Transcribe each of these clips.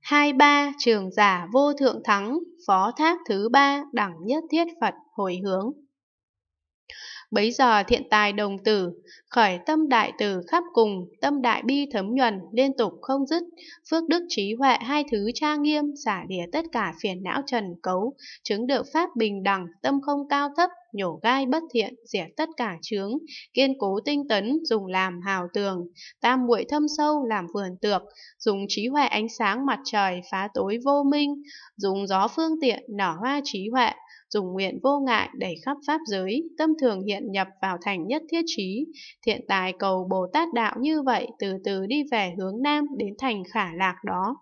Hai ba trường giả vô thượng thắng, phó thác thứ ba đẳng nhất thiết Phật hồi hướng. Bấy giờ thiện tài đồng tử, khởi tâm đại từ khắp cùng, tâm đại bi thấm nhuần, liên tục không dứt, phước đức trí huệ hai thứ tra nghiêm, xả đìa tất cả phiền não trần cấu, chứng được pháp bình đẳng, tâm không cao thấp, nhổ gai bất thiện, diệt tất cả chướng, kiên cố tinh tấn, dùng làm hào tường, tam muội thâm sâu làm vườn tược, dùng trí huệ ánh sáng mặt trời phá tối vô minh, dùng gió phương tiện nở hoa trí huệ, dùng nguyện vô ngại đẩy khắp pháp giới, tâm thường hiện nhập vào thành nhất thiết trí. Thiện tài cầu Bồ Tát đạo như vậy, từ từ đi về hướng Nam đến thành khả lạc đó.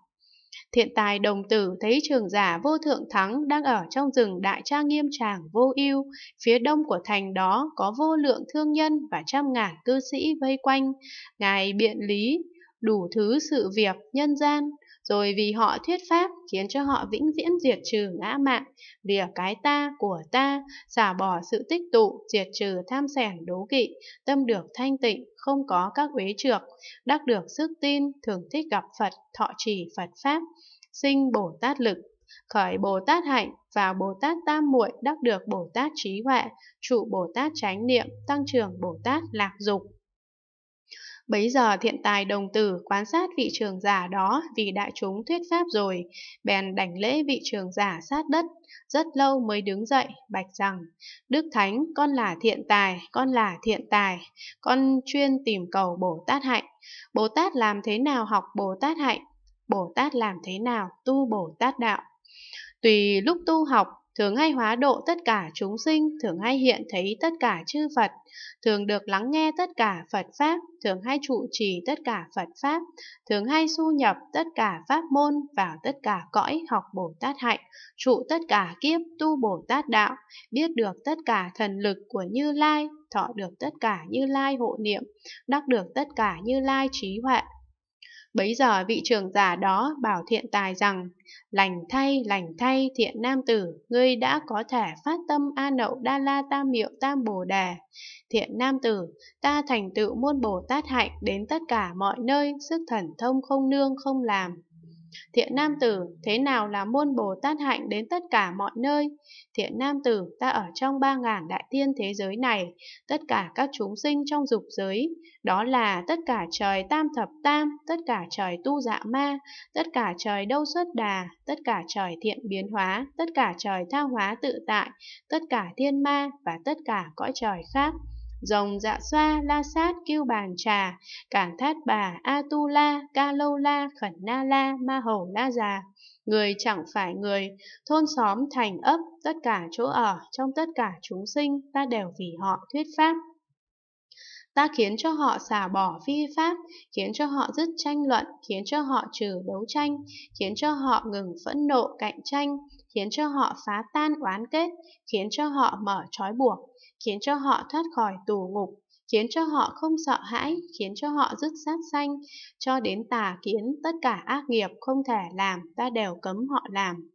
Thiện tài đồng tử thấy trường giả vô thượng thắng đang ở trong rừng đại trang nghiêm tràng vô ưu phía đông của thành đó có vô lượng thương nhân và trăm ngàn cư sĩ vây quanh. Ngài biện lý, đủ thứ sự việc, nhân gian, rồi vì họ thuyết pháp khiến cho họ vĩnh viễn diệt trừ ngã mạng, lìa cái ta của ta, xả bỏ sự tích tụ, diệt trừ tham sẻn đố kỵ, tâm được thanh tịnh, không có các uế trược, đắc được sức tin, thường thích gặp Phật, thọ trì Phật Pháp, sinh Bồ Tát lực, khởi Bồ Tát hạnh, và Bồ Tát tam muội đắc được Bồ Tát trí huệ, trụ Bồ Tát chánh niệm, tăng trưởng Bồ Tát lạc dục. Bấy giờ thiện tài đồng tử quan sát vị trường giả đó vì đại chúng thuyết pháp rồi, bèn đảnh lễ vị trường giả sát đất, rất lâu mới đứng dậy, bạch rằng, Đức Thánh, con là thiện tài, con là thiện tài, con chuyên tìm cầu Bồ Tát hạnh. Bồ Tát làm thế nào học Bồ Tát hạnh? Bồ Tát làm thế nào tu Bồ Tát đạo? Tùy lúc tu học, thường hay hóa độ tất cả chúng sinh, thường hay hiện thấy tất cả chư Phật, thường được lắng nghe tất cả Phật Pháp, thường hay trụ trì tất cả Phật Pháp, thường hay du nhập tất cả Pháp môn vào tất cả cõi học Bồ Tát hạnh, trụ tất cả kiếp tu Bồ Tát đạo, biết được tất cả thần lực của Như Lai, thọ được tất cả Như Lai hộ niệm, đắc được tất cả Như Lai trí huệ, Bấy giờ vị trưởng giả đó bảo thiện tài rằng, lành thay, lành thay, thiện nam tử, ngươi đã có thể phát tâm A Nậu Đa La Tam Miệu Tam Bồ Đề. Thiện nam tử, ta thành tựu môn Bồ Tát hạnh đến tất cả mọi nơi, sức thần thông không nương không làm. Thiện nam tử, thế nào là môn Bồ Tát hạnh đến tất cả mọi nơi? Thiện nam tử, ta ở trong ba ngàn đại thiên thế giới này, tất cả các chúng sinh trong dục giới, đó là tất cả trời tam thập tam, tất cả trời tu dạ ma, tất cả trời đâu xuất đà, tất cả trời thiện biến hóa, tất cả trời thao hóa tự tại, tất cả thiên ma và tất cả cõi trời khác rồng dạ xoa, la sát, kiêu bàn trà, cản thát bà, a tu la, ca lâu la, khẩn na la, ma hầu la già. Người chẳng phải người, thôn xóm thành ấp, tất cả chỗ ở, trong tất cả chúng sinh, ta đều vì họ thuyết pháp. Ta khiến cho họ xả bỏ phi pháp, khiến cho họ dứt tranh luận, khiến cho họ trừ đấu tranh, khiến cho họ ngừng phẫn nộ cạnh tranh, khiến cho họ phá tan oán kết, khiến cho họ mở trói buộc, khiến cho họ thoát khỏi tù ngục, khiến cho họ không sợ hãi, khiến cho họ dứt sát sanh, cho đến tà kiến tất cả ác nghiệp không thể làm, ta đều cấm họ làm.